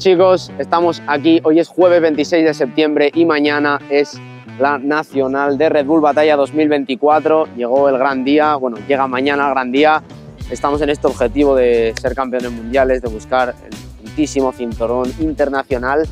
chicos, estamos aquí, hoy es jueves 26 de septiembre y mañana es la Nacional de Red Bull Batalla 2024. Llegó el gran día, bueno, llega mañana el gran día. Estamos en este objetivo de ser campeones mundiales, de buscar el quintísimo cinturón internacional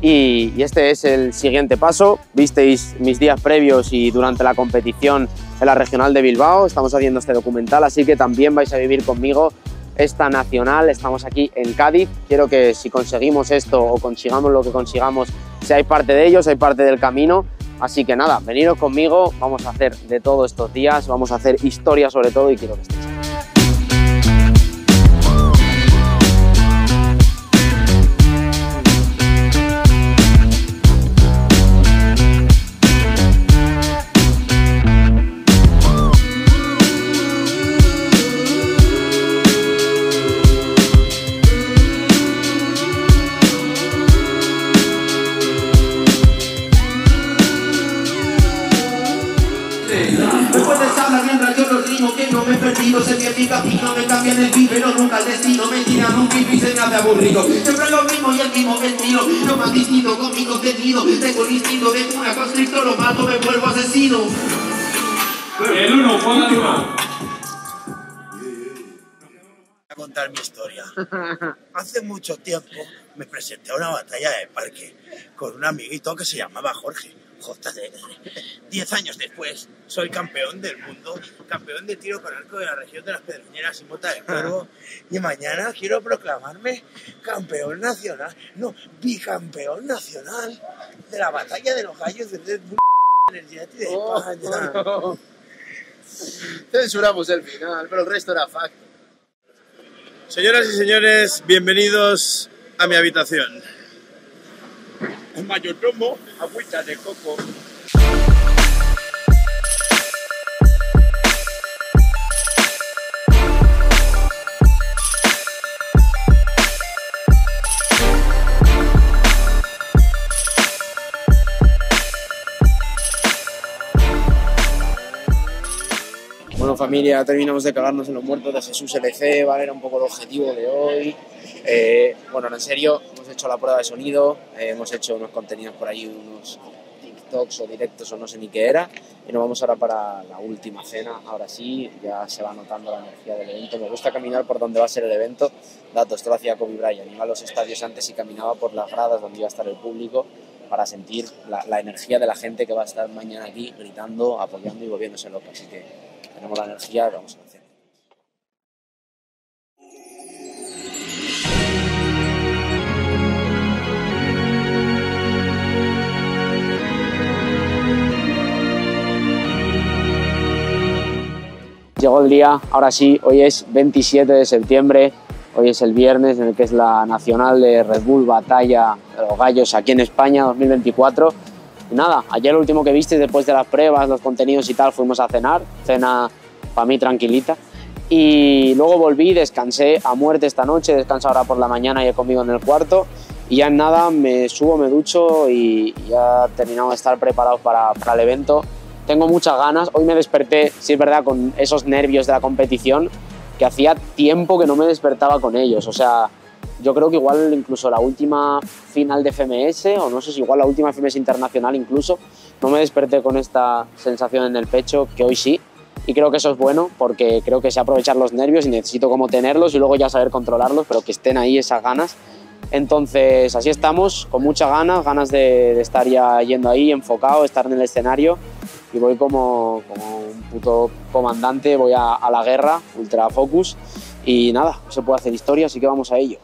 y, y este es el siguiente paso. Visteis mis días previos y durante la competición en la Regional de Bilbao, estamos haciendo este documental, así que también vais a vivir conmigo esta nacional. Estamos aquí en Cádiz. Quiero que si conseguimos esto o consigamos lo que consigamos, seáis parte de ello, seáis parte del camino. Así que nada, veniros conmigo, vamos a hacer de todo estos días, vamos a hacer historia sobre todo y quiero que estéis. Perdido Sé que mi camino me cambian el vivero Nunca el destino me tira nunca y se me hace aburrido Siempre lo mismo y el mismo No me han distinto con mi contenido Tengo el instinto de una constricto Lo mato, me vuelvo asesino El uno, Juan uno. a contar mi historia. Hace mucho tiempo me presenté a una batalla de parque con un amiguito que se llamaba Jorge. JDR. Diez años después, soy campeón del mundo, campeón de tiro con arco de la región de las Pedroñeras y Mota del Cuervo. Y mañana quiero proclamarme campeón nacional, no, bicampeón nacional de la batalla de los gallos de Red Bull Energético de Oh, España. Censuramos el final, pero el resto era facto. Señoras y señores, bienvenidos a mi habitación. Mayordomo, agüita de coco. Bueno familia, terminamos de cagarnos en los muertos de Jesús LC, ¿vale? Era un poco el objetivo de hoy. Eh, bueno, en serio, hemos hecho la prueba de sonido, eh, hemos hecho unos contenidos por ahí, unos TikToks o directos o no sé ni qué era. Y nos vamos ahora para la última cena. Ahora sí, ya se va notando la energía del evento. Me gusta caminar por donde va a ser el evento. Dato, esto lo hacía Kobe Bryant. Iba a los estadios antes y caminaba por las gradas donde iba a estar el público para sentir la, la energía de la gente que va a estar mañana aquí gritando, apoyando y volviéndose loca. Así que tenemos la energía, vamos a hacer. Llegó el día, ahora sí, hoy es 27 de septiembre, hoy es el viernes en el que es la nacional de Red Bull Batalla de los Gallos aquí en España 2024. Y nada, ayer lo último que viste después de las pruebas, los contenidos y tal, fuimos a cenar, cena para mí tranquilita. Y luego volví, descansé a muerte esta noche, descanso ahora por la mañana y he comido en el cuarto. Y ya en nada me subo, me ducho y ya terminamos de estar preparados para, para el evento. Tengo muchas ganas, hoy me desperté, sí es verdad, con esos nervios de la competición, que hacía tiempo que no me despertaba con ellos. O sea, yo creo que igual incluso la última final de FMS, o no sé si igual la última FMS internacional incluso, no me desperté con esta sensación en el pecho, que hoy sí. Y creo que eso es bueno porque creo que sé aprovechar los nervios y necesito como tenerlos y luego ya saber controlarlos, pero que estén ahí esas ganas. Entonces, así estamos, con muchas ganas, ganas de, de estar ya yendo ahí, enfocado, estar en el escenario. Voy como, como un puto comandante, voy a, a la guerra, ultra focus. Y nada, se puede hacer historia, así que vamos a ello.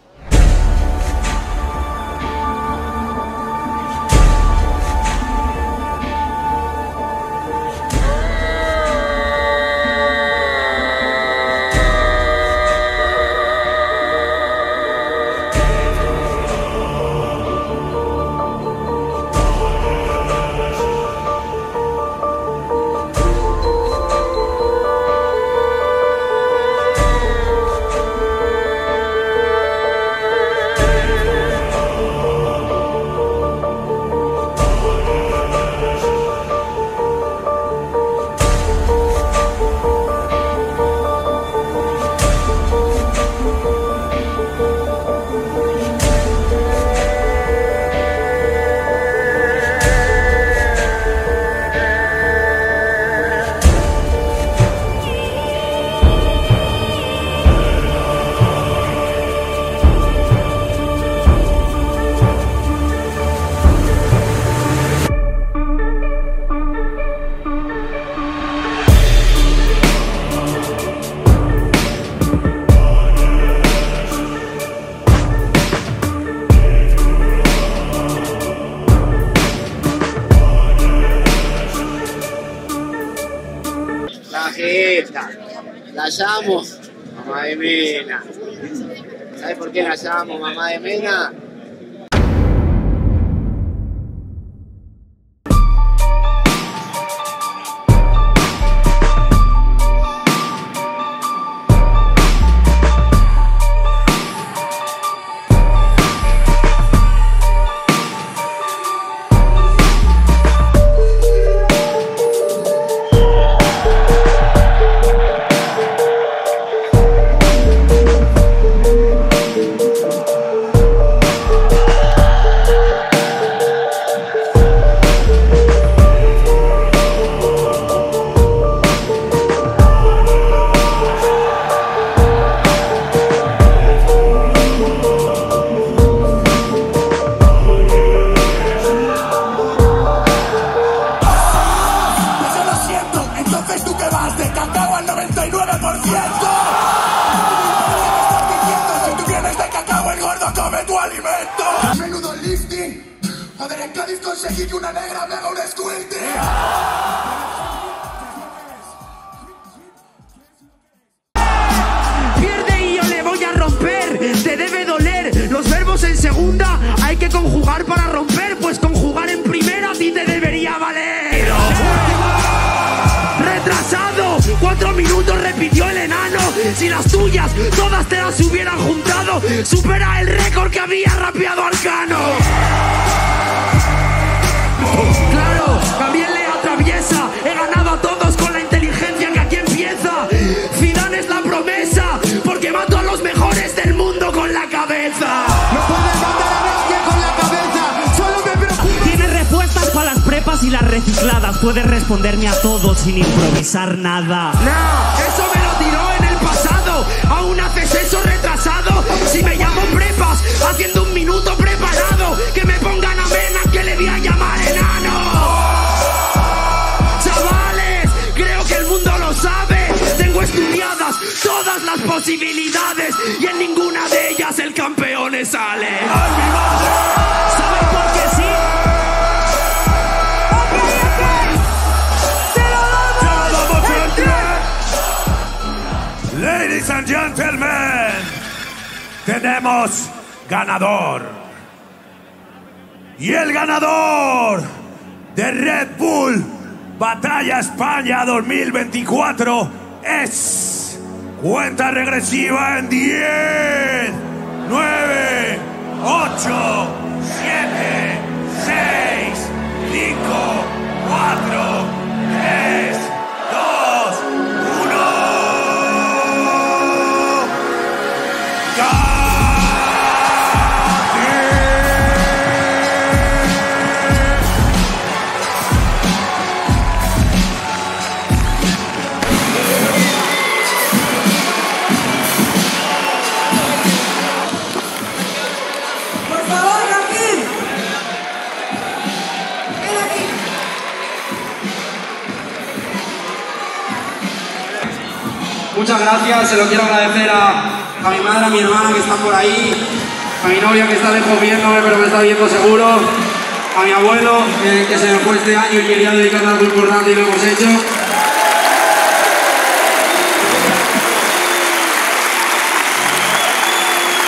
Mamá de Mena. ¿Sabes por qué las amo, mamá de Mena? Que conjugar para romper, pues conjugar en primera a ti te debería valer. Retrasado, cuatro minutos repitió el enano. Si las tuyas todas te las hubieran juntado, supera el récord que había rapeado Arcano. Y las recicladas. Puedes responderme a todo sin improvisar nada. No, eso me lo tiró en el pasado. Aún haces eso retrasado. Si me llamo prepas, haciendo un minuto preparado. Que me pongan a vena que le voy a llamar enano. Chavales, creo que el mundo lo sabe. Tengo estudiadas todas las posibilidades y en ninguna de ellas el campeón sale. ¿Saben por qué Ladies and gentlemen, tenemos ganador. Y el ganador de Red Bull Batalla España 2024 es cuenta regresiva en 10, 9, 8, 7, 6, 5, 4, Se lo quiero agradecer a, mi madre, a mi hermana que están por ahí, a mi novia que está lejos viéndome pero me está viendo seguro, a mi abuelo que se me fue este año y quería dedicarle algo importante y lo hemos hecho.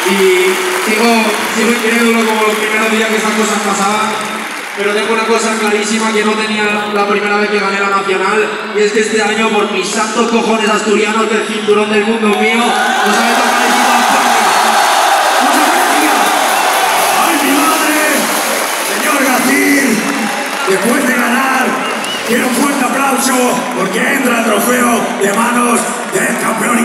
Y sigo, sigo incrédulo como los primeros días que esas cosas pasaban, pero tengo una cosa clarísima que no tenía la primera vez que gané la Nacional, y es que este año, por mis santos cojones asturianos, que el cinturón del mundo mío, nos ha tocado el equipo a España. ¡Muchas gracias! ¡Ay, mi madre! Señor Gacín, después de ganar, quiero un fuerte aplauso porque entra el trofeo de manos del campeón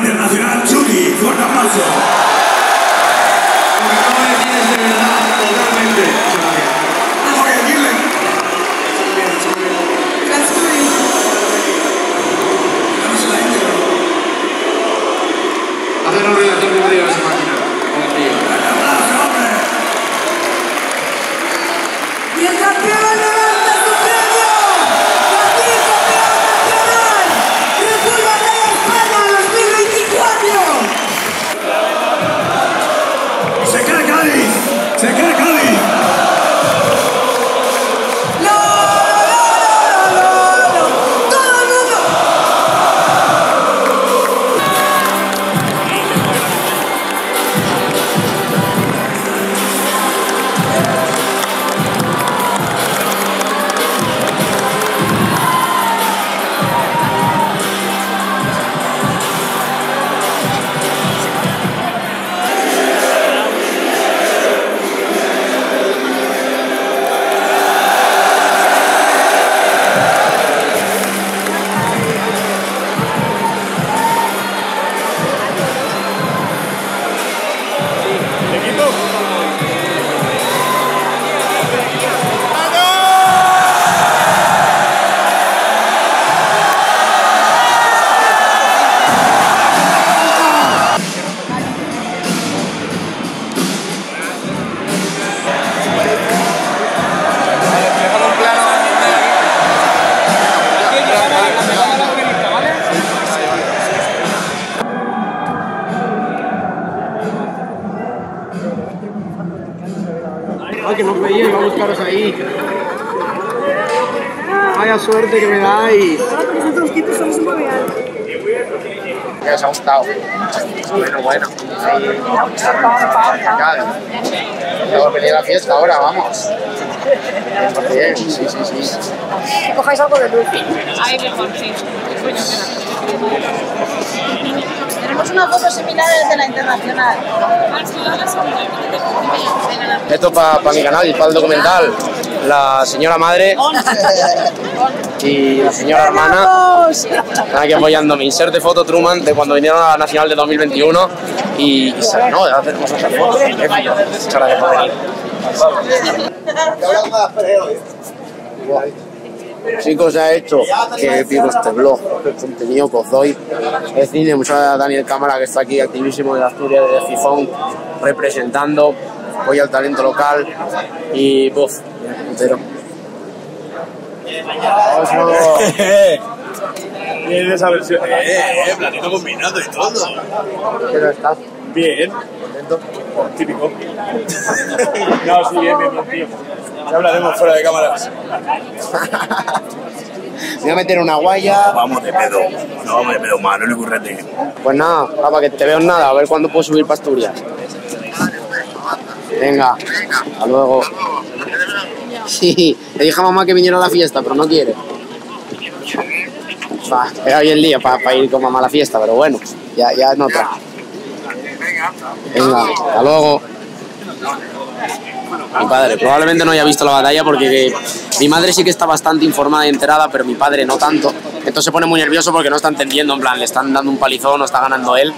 que no veía, iba a buscaros ahí. Vaya suerte que me dais. Que os ha gustado. Bueno, bueno. Claro. Tengo que venir a la fiesta ahora, vamos. Bien, sí, sí, sí. Que cojáis algo de luz. Ahí mejor, sí. Tenemos una foto similar de la internacional. Esto es para mi canal y para el documental. La señora madre y la señora hermana están aquí apoyándome. Inserte foto Truman de cuando vinieron a la Nacional de 2021 y, y se- no, ya tenemos otra foto. Épico. Muchas gracias por venir. Chicos, se ha hecho que pico este blog, el contenido que os doy. Es cine, muchas gracias a Daniel Cámara que está aquí activísimo de Asturias, de Gijón, representando, apoya al talento local y buf, entero. Bien esa versión. Eh, eh, platino combinado y todo. ¿Qué tal estás? Bien. ¿Contento? Típico. no, sí, bien, bien, bien, tío. Ya hablaremos fuera de cámaras. Me voy a meter una guaya. Vamos de pedo. No vamos de pedo, mano, no le currete. Pues nada, para que te veo en nada, a ver cuándo puedo subir para Asturias. Venga, hasta luego. Sí, le dije a mamá que viniera a la fiesta, pero no quiere. Va, era el día para ir con mamá a la fiesta, pero bueno, ya, ya es otra. Venga, hasta luego. Mi padre probablemente no haya visto la batalla porque mi madre sí que está bastante informada y enterada, pero mi padre no tanto. Entonces se pone muy nervioso porque no está entendiendo, en plan, le están dando un palizón, no está ganando él.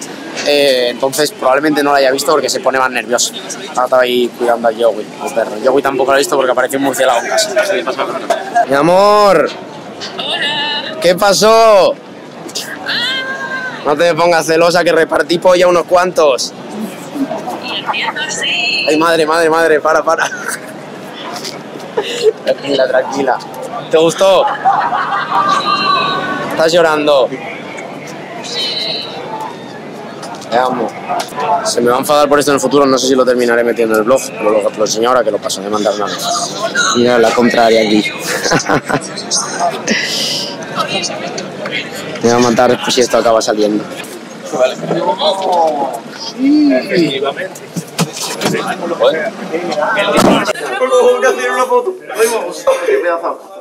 Eh, entonces probablemente no lo haya visto porque se pone más nervioso. Estaba ahí cuidando a Joey, al perro. Joey tampoco lo ha visto porque apareció un murciélago en casa. Mi amor. ¿Qué pasó? No te pongas celosa que repartí polla a unos cuantos. Ay, madre, madre, madre, para, para. Tranquila, tranquila. ¿Te gustó? ¿Estás llorando? Te amo. Se me va a enfadar por esto en el futuro, no sé si lo terminaré metiendo en el blog, lo, lo enseño ahora que lo paso de mandar una vez. Mira la contraria aquí. me va a matar si esto acaba saliendo. Por favor, que hacer una foto. Ahí vamos. Qué pedazo.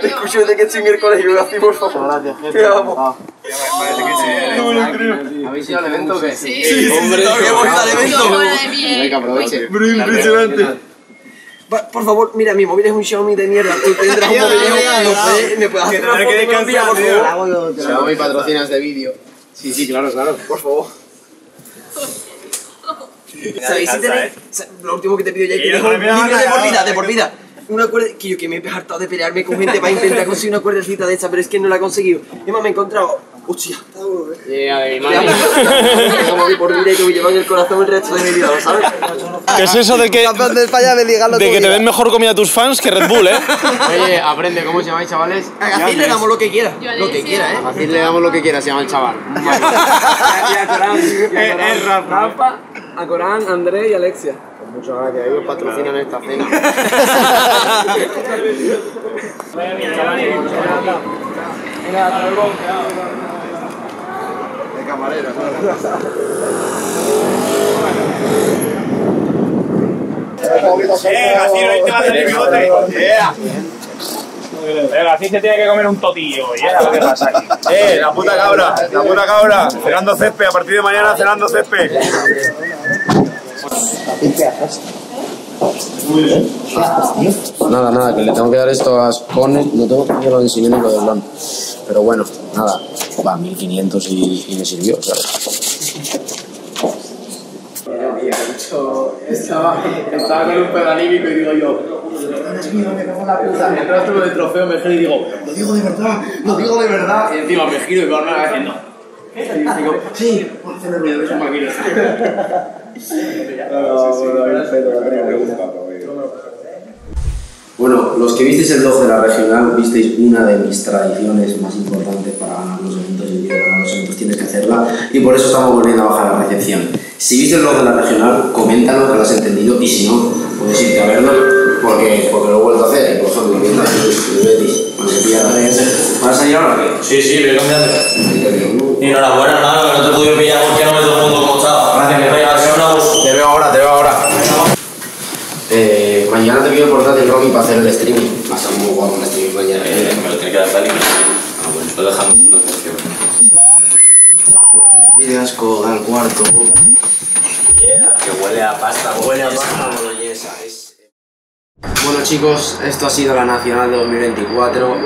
Te escucho desde que estoy en el colegio, así por favor. Gracias. Te amo. No me lo creo. ¿Habéis ido al evento o qué? Sí, sí, sí, hombre. que hemos ido al evento. Venga, aproveche. Bro, impresionante. Va, Por favor, mira, mi móvil es un Xiaomi de mierda. Tú tendrás un móvil ¿Me puedes- ¿Me puedes hacer una foto y me lo envías, por favor? Xiaomi patrocinas de vídeo. Sí, sí, claro, claro. Por favor. ¿Sabéis si tenéis? sa- Lo último que te pido ya es que no un libro de por vida, de eh. por vida. Una cuerda, que yo que me he hartado de pelearme con gente para intentar conseguir una cuerdecita de esta, pero es que no la he conseguido. Y más me he encontrado. Hostia, está duro, eh. Yeah, de mi madre. Como que por que me lleva en el corazón el resto de mi vida, ¿lo ¿sabes? ¿Qué es eso de que, de que te den mejor comida tus fans que Red Bull, eh? Oye, aprende, ¿cómo se llamáis, chavales? A Gacil le damos lo que quiera. Lo que quiera, A eh. Gacil le damos lo que quiera, se llama el chaval. Es Rafa, a Corán, André y Alexia. Muchas gracias, ellos patrocinan esta cena. Eh, así no te va a hacer el bigote. Venga, así se tiene que comer un totillo. Yeah, lo que pasa aquí. Eh, la puta cabra, la puta cabra. Cenando césped, a partir de mañana cenando césped. Nada, nada, que le tengo que dar esto a Scone, no tengo que lo enseñé ni lo de Blanc. Pero bueno, nada, va, 1500 y, y me sirvió, ¿sabes? Estaba, estaba con un pedalímico y digo yo, Dios mío, me cago en la puta. Mientras tuve el trofeo me giro y digo, lo digo de verdad, lo digo de verdad. Y encima me giro y me van haciendo. Y digo, sí, por hacer ruido, es un máquina. Bueno, los que visteis el blog de la regional, visteis una de mis tradiciones más importantes para ganar los eventos y para ganar los eventos tienes que hacerla y por eso estamos volviendo a bajar la recepción. Si viste el blog de la regional, coméntalo que las directo y si no, puedes irte a verlo porque, porque lo he vuelto a hacer. Y por a Betis, cuando se pilla la red, ¿vas a ir ahora o qué? Sí, sí, voy cambiando. Y enhorabuena, hermano, que no te he podido pillar porque no me todo el mundo como estaba. Gracias. Te veo ahora, te veo ahora. Eh, mañana te pido el portátil, Rocky, para hacer el streaming. Va a ser muy guapo el streaming mañana. Eh, me lo tiene que dar y Ah, bueno, lo dejamos. De asco al cuarto. Que huele a pasta, huele a pasta. boloñesa. Es... Bueno chicos, esto ha sido la Nacional de 2024.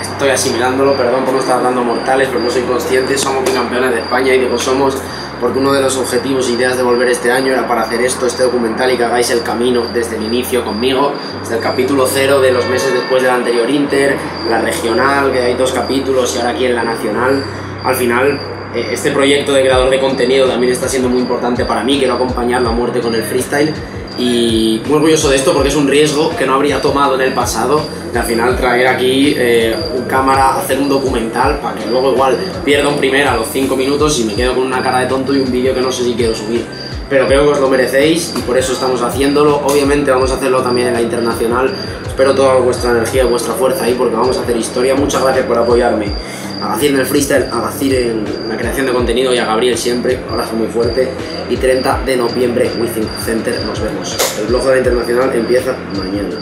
Estoy asimilándolo, perdón por no estar dando mortales, pero no soy consciente. Somos bicampeones de España y digo somos porque uno de los objetivos e ideas de volver este año era para hacer esto, este documental y que hagáis el camino desde el inicio conmigo, desde el capítulo cero de los meses después del anterior Inter, la regional, que hay dos capítulos y ahora aquí en la nacional. Al final este proyecto de creador de contenido también está siendo muy importante para mí, quiero acompañar la muerte con el freestyle y muy orgulloso de esto porque es un riesgo que no habría tomado en el pasado de al final traer aquí eh, un cámara, hacer un documental para que luego igual pierda un primer a los 5 minutos y me quedo con una cara de tonto y un vídeo que no sé si quiero subir. Pero creo que os lo merecéis y por eso estamos haciéndolo. Obviamente vamos a hacerlo también en la internacional. Espero toda vuestra energía y vuestra fuerza ahí porque vamos a hacer historia. Muchas gracias por apoyarme a Gacir en el freestyle, a Gacir en la creación de contenido y a Gabriel siempre, abrazo muy fuerte. Y 30 de noviembre, Withing Center, nos vemos. El blog de la internacional empieza mañana.